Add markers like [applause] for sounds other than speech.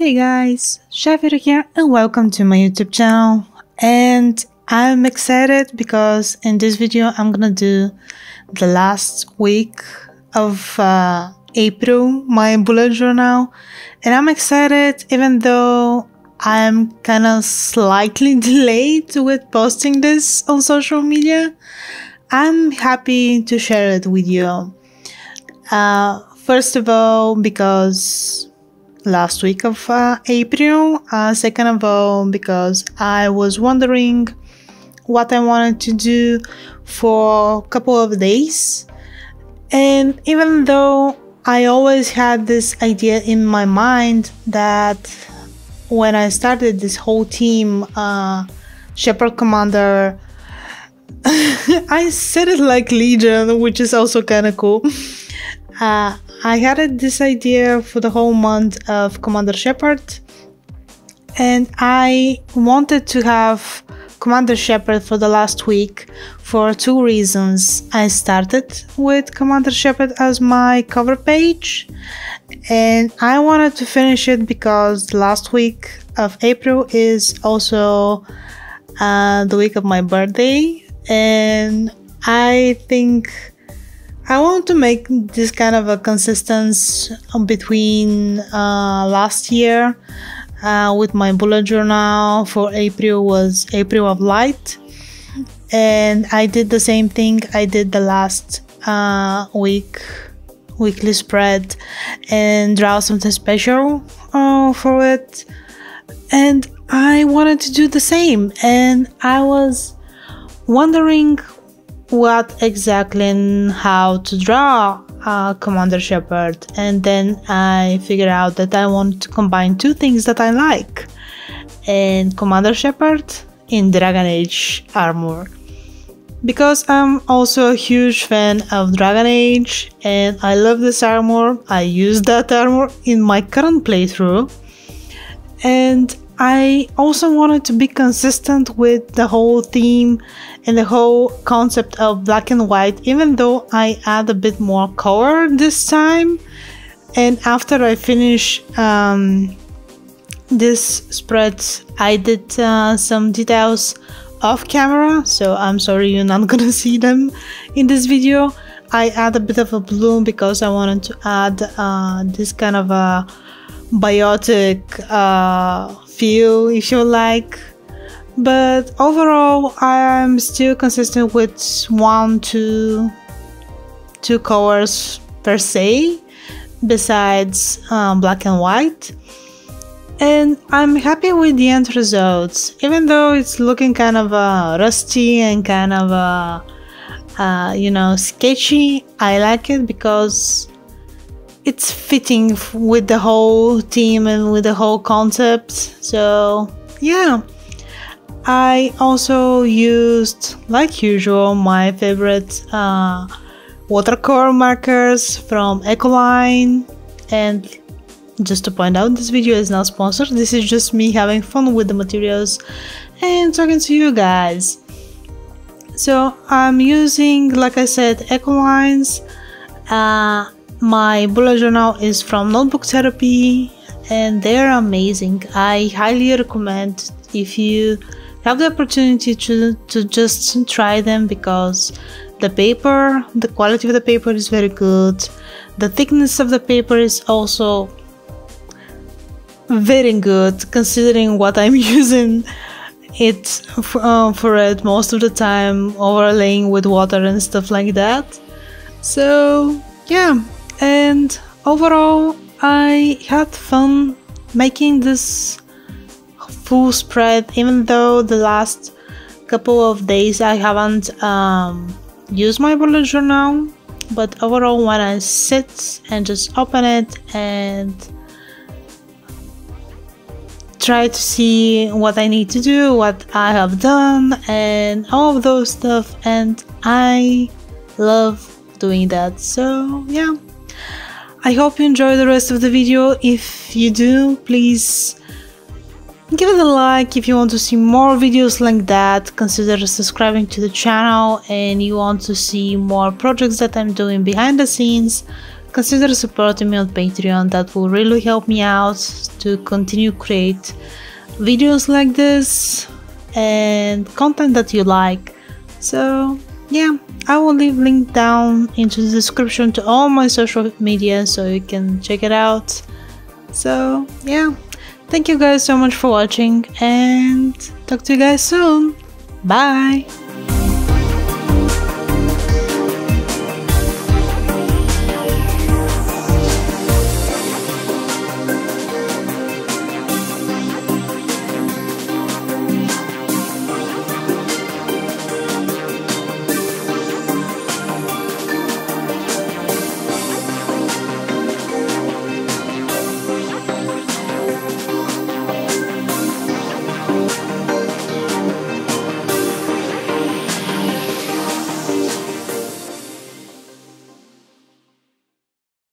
Hey guys, Shaya Fury here and welcome to my YouTube channel and I'm excited because in this video I'm gonna do the last week of uh, April, my bullet journal and I'm excited even though I'm kind of slightly [laughs] delayed with posting this on social media. I'm happy to share it with you. Uh, first of all, because last week of uh, April. Uh, second of all, because I was wondering what I wanted to do for a couple of days. And even though I always had this idea in my mind that when I started this whole team, uh, Shepard Commander, [laughs] I said it like Legion, which is also kind of cool. Uh, I had this idea for the whole month of Commander Shepard, and I wanted to have Commander Shepard for the last week for two reasons. I started with Commander Shepard as my cover page, and I wanted to finish it because last week of April is also uh, the week of my birthday, and I think I want to make this kind of a consistency between uh, last year uh, with my bullet journal for April was April of Light. And I did the same thing I did the last uh, week weekly spread and draw something special uh, for it. And I wanted to do the same. And I was wondering what exactly how to draw uh, Commander Shepard, and then I figured out that I want to combine two things that I like, and Commander Shepard in Dragon Age armor. Because I'm also a huge fan of Dragon Age and I love this armor, I use that armor in my current playthrough. And I also wanted to be consistent with the whole theme and the whole concept of black and white, even though I add a bit more color this time. And after I finish um, this spread, I did uh, some details off camera, so I'm sorry you're not [laughs] gonna see them in this video. I add a bit of a bloom because I wanted to add uh, this kind of a biotic uh, feel if you like. But overall I'm still consistent with one two two colors per se besides um, black and white. And I'm happy with the end results even though it's looking kind of uh, rusty and kind of uh, uh, you know sketchy. I like it because it's fitting with the whole team and with the whole concept. So, yeah. I also used, like usual, my favorite uh, watercolor markers from Ecoline. And just to point out, this video is not sponsored. This is just me having fun with the materials and talking to you guys. So I'm using, like I said, Ecolines. Uh, my bullet journal is from Notebook Therapy and they're amazing. I highly recommend if you have the opportunity to, to just try them because the paper, the quality of the paper is very good. The thickness of the paper is also very good considering what I'm [laughs] using it for, uh, for it most of the time overlaying with water and stuff like that. So yeah, and overall I had fun making this full spread even though the last couple of days I haven't um, used my bullet journal but overall when I sit and just open it and try to see what I need to do, what I have done and all of those stuff and I love doing that. So yeah I hope you enjoy the rest of the video. If you do, please give it a like. If you want to see more videos like that, consider subscribing to the channel and you want to see more projects that I'm doing behind the scenes, consider supporting me on Patreon. That will really help me out to continue create videos like this and content that you like. So yeah, I will leave link down into the description to all my social media so you can check it out. So yeah, thank you guys so much for watching and talk to you guys soon. Bye!